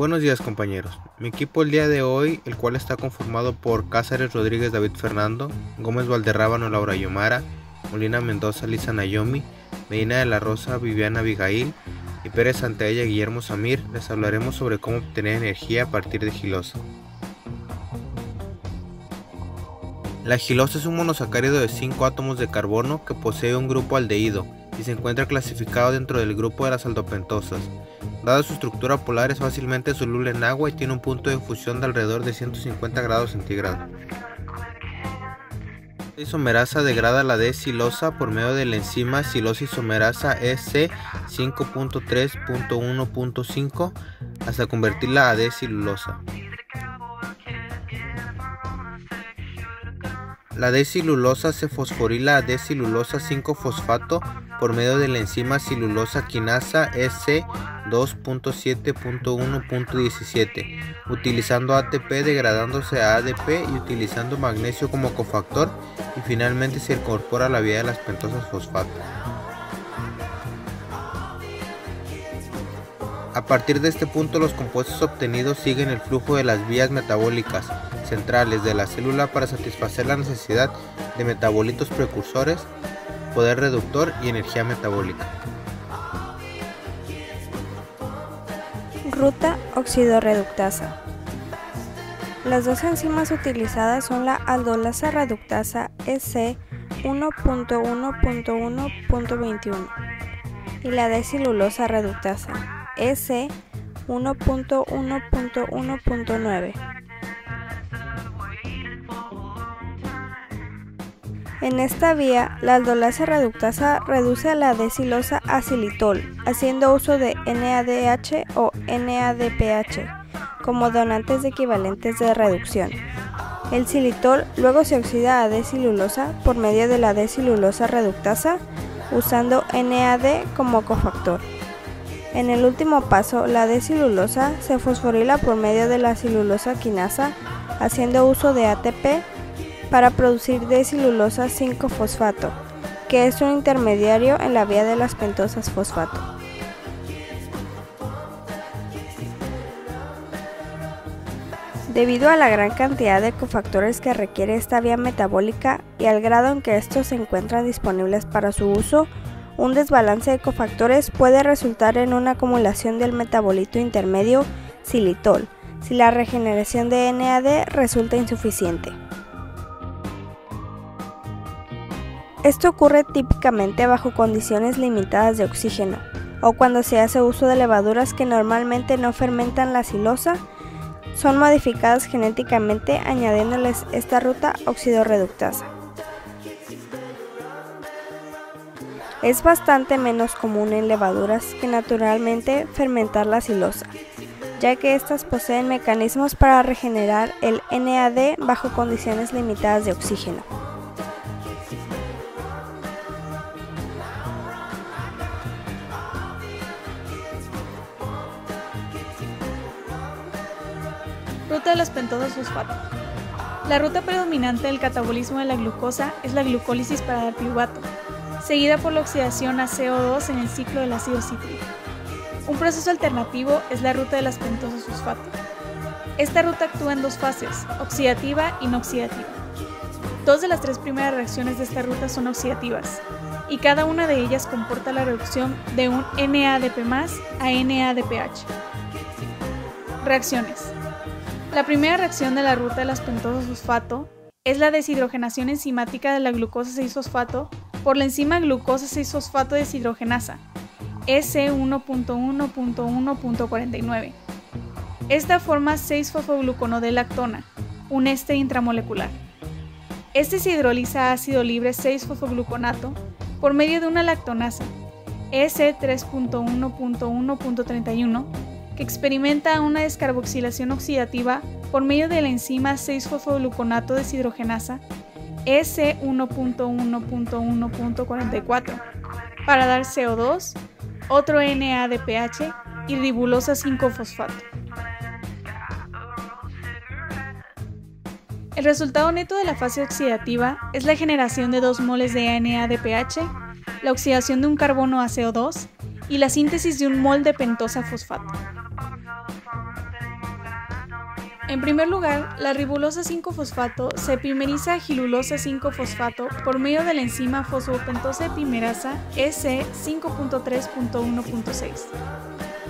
Buenos días compañeros. Mi equipo el día de hoy, el cual está conformado por Cáceres Rodríguez David Fernando, Gómez Valderrábano Laura Yomara, Molina Mendoza Lisa Nayomi, Medina de la Rosa Viviana Abigail y Pérez Santaella Guillermo Samir, les hablaremos sobre cómo obtener energía a partir de gilosa. La gilosa es un monosacárido de 5 átomos de carbono que posee un grupo aldehído y se encuentra clasificado dentro del grupo de las aldopentosas. Dada su estructura polar es fácilmente soluble en agua y tiene un punto de fusión de alrededor de 150 grados centígrados. La isomerasa degrada la D-silosa por medio de la enzima silosa isomerasa EC 5.3.1.5 hasta convertirla a D-cilulosa. La D-cilulosa se fosforila a D-cilulosa 5-fosfato por medio de la enzima cilulosa quinasa EC 2.7.1.17, utilizando ATP degradándose a ADP y utilizando magnesio como cofactor y finalmente se incorpora a la vía de las pentosas fosfato. A partir de este punto los compuestos obtenidos siguen el flujo de las vías metabólicas centrales de la célula para satisfacer la necesidad de metabolitos precursores, poder reductor y energía metabólica. Ruta oxidorreductasa. Las dos enzimas utilizadas son la aldolasa reductasa EC 1.1.1.21 y la decilulosa reductasa EC 1.1.1.9. En esta vía, la aldolasa reductasa reduce la decilosa a xilitol, haciendo uso de NADH o NADPH como donantes equivalentes de reducción. El xilitol luego se oxida a decilulosa por medio de la decilulosa reductasa usando NAD como cofactor. En el último paso, la decilulosa se fosforila por medio de la celulosa quinasa haciendo uso de ATP para producir desilulosa 5-fosfato, que es un intermediario en la vía de las pentosas fosfato. Debido a la gran cantidad de cofactores que requiere esta vía metabólica y al grado en que estos se encuentran disponibles para su uso, un desbalance de cofactores puede resultar en una acumulación del metabolito intermedio xilitol, si la regeneración de NAD resulta insuficiente. Esto ocurre típicamente bajo condiciones limitadas de oxígeno, o cuando se hace uso de levaduras que normalmente no fermentan la silosa, son modificadas genéticamente añadiéndoles esta ruta oxidorreductasa. Es bastante menos común en levaduras que naturalmente fermentar la silosa, ya que éstas poseen mecanismos para regenerar el NAD bajo condiciones limitadas de oxígeno. Ruta de los pentosas fosfato. La ruta predominante del catabolismo de la glucosa es la glucólisis para dar piruvato, seguida por la oxidación a CO2 en el ciclo del ácido cítrico. Un proceso alternativo es la ruta de las pentosas fosfato. Esta ruta actúa en dos fases, oxidativa y no oxidativa. Dos de las tres primeras reacciones de esta ruta son oxidativas, y cada una de ellas comporta la reducción de un NADP a NADPH. Reacciones. La primera reacción de la ruta de las pentosas fosfato es la deshidrogenación enzimática de la glucosa 6-fosfato por la enzima glucosa 6-fosfato deshidrogenasa, S1.1.1.49. Esta forma 6-fosfogluconodelactona, un éster intramolecular. Este se hidroliza ácido libre 6-fosfogluconato por medio de una lactonasa, S3.1.1.31 experimenta una descarboxilación oxidativa por medio de la enzima 6-fosfogluconato deshidrogenasa S1.1.1.44 para dar CO2, otro NADPH y ribulosa 5-fosfato. El resultado neto de la fase oxidativa es la generación de 2 moles de NADPH, la oxidación de un carbono a CO2 y la síntesis de un mol de pentosa fosfato. En primer lugar, la ribulosa 5-fosfato se epimeriza a gilulosa 5-fosfato por medio de la enzima fosfopentosa epimerasa EC5.3.1.6.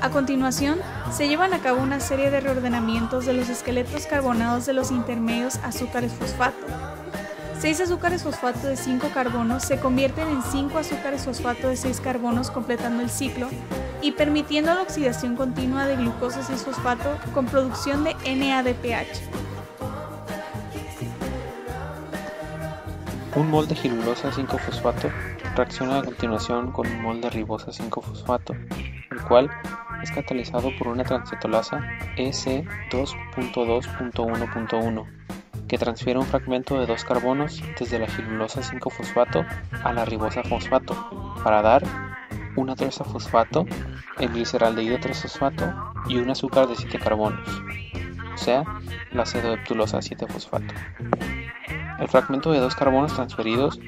A continuación, se llevan a cabo una serie de reordenamientos de los esqueletos carbonados de los intermedios azúcares fosfato. 6 azúcares fosfato de 5 carbonos se convierten en 5 azúcares fosfato de 6 carbonos completando el ciclo y permitiendo la oxidación continua de glucosa 6-fosfato con producción de NADPH. Un mol de gilulosa 5-fosfato reacciona a continuación con un mol de ribosa 5-fosfato, el cual es catalizado por una transcetolasa EC2.2.1.1 que transfiere un fragmento de dos carbonos desde la gilulosa 5-fosfato a la ribosa fosfato para dar una fosfato, el gliceraldehído 3-fosfato y un azúcar de 7 carbonos, o sea, la acetoeptulosa 7-fosfato. El fragmento de dos carbonos transferidos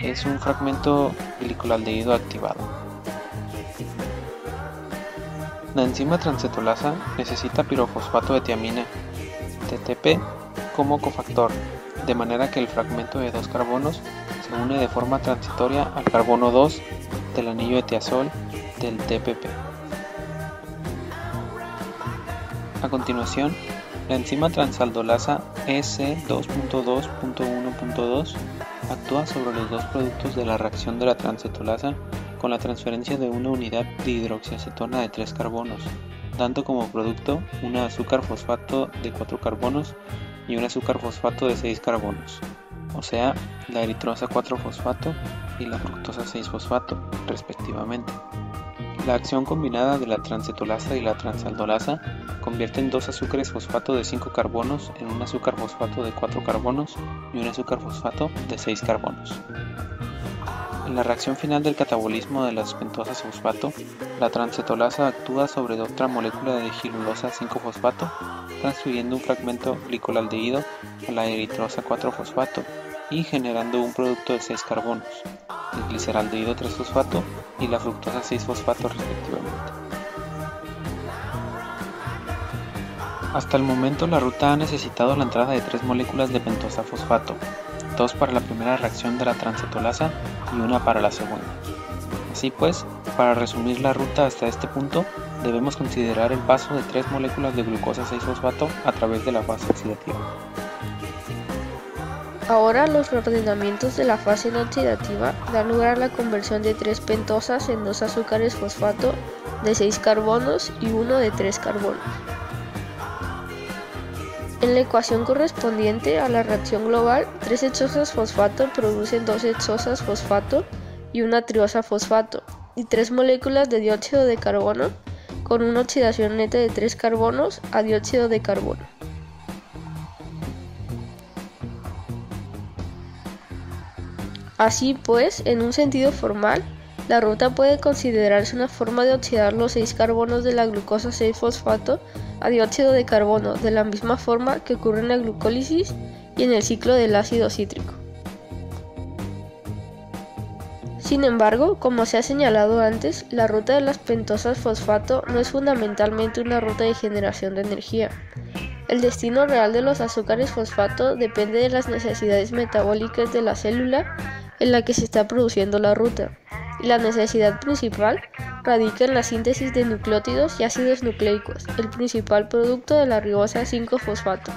es un fragmento glicolaldehído activado. La enzima transcetolasa necesita pirofosfato de tiamina, TTP, como cofactor, de manera que el fragmento de dos carbonos se une de forma transitoria al carbono 2 del anillo de tiazol del TPP. A continuación, la enzima transaldolasa EC2.2.1.2 actúa sobre los dos productos de la reacción de la transcetolasa con la transferencia de una unidad de hidroxiacetona de 3 carbonos, dando como producto un azúcar fosfato de 4 carbonos y un azúcar fosfato de 6 carbonos o sea, la eritrosa 4-fosfato y la fructosa 6-fosfato, respectivamente. La acción combinada de la transcetolasa y la transaldolasa convierte en dos azúcares fosfato de 5 carbonos en un azúcar fosfato de 4 carbonos y un azúcar fosfato de 6 carbonos. En la reacción final del catabolismo de las pentosas fosfato, la transcetolasa actúa sobre otra molécula de gilulosa 5-fosfato, transfiriendo un fragmento glicolaldehído a la eritrosa 4-fosfato y generando un producto de 6 carbonos, el gliceraldehído 3-fosfato y la fructosa 6-fosfato respectivamente. Hasta el momento la ruta ha necesitado la entrada de tres moléculas de pentosa fosfato, dos para la primera reacción de la transcetolasa y una para la segunda. Así pues, para resumir la ruta hasta este punto, debemos considerar el paso de tres moléculas de glucosa 6-fosfato a través de la fase oxidativa. Ahora los reordenamientos de la fase no oxidativa dan lugar a la conversión de tres pentosas en dos azúcares fosfato de 6 carbonos y uno de 3 carbonos. En la ecuación correspondiente a la reacción global, tres hexosas fosfato producen dos hexosas fosfato y una triosa fosfato, y tres moléculas de dióxido de carbono con una oxidación neta de 3 carbonos a dióxido de carbono. Así pues, en un sentido formal, la ruta puede considerarse una forma de oxidar los 6 carbonos de la glucosa 6-fosfato a dióxido de carbono, de la misma forma que ocurre en la glucólisis y en el ciclo del ácido cítrico. Sin embargo, como se ha señalado antes, la ruta de las pentosas fosfato no es fundamentalmente una ruta de generación de energía. El destino real de los azúcares fosfato depende de las necesidades metabólicas de la célula en la que se está produciendo la ruta. Y la necesidad principal radica en la síntesis de nucleótidos y ácidos nucleicos, el principal producto de la ribosa 5-fosfato,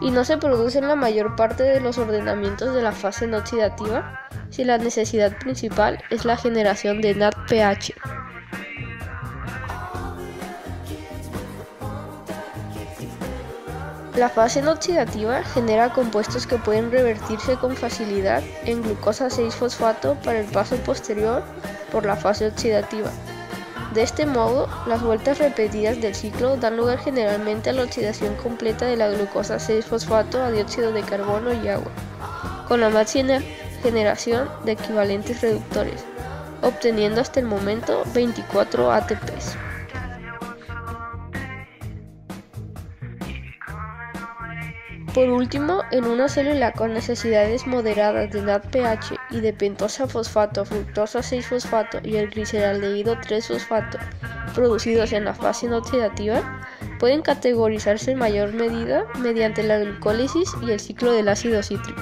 y no se produce en la mayor parte de los ordenamientos de la fase no oxidativa si la necesidad principal es la generación de NADPH. La fase no oxidativa genera compuestos que pueden revertirse con facilidad en glucosa 6-fosfato para el paso posterior por la fase oxidativa. De este modo, las vueltas repetidas del ciclo dan lugar generalmente a la oxidación completa de la glucosa 6-fosfato a dióxido de carbono y agua, con la máxima generación de equivalentes reductores, obteniendo hasta el momento 24 ATPs. Por último, en una célula con necesidades moderadas de NADPH y de pentosa fosfato, fructosa 6-fosfato y el gliceraldehído 3-fosfato producidos en la fase oxidativa, pueden categorizarse en mayor medida mediante la glucólisis y el ciclo del ácido cítrico.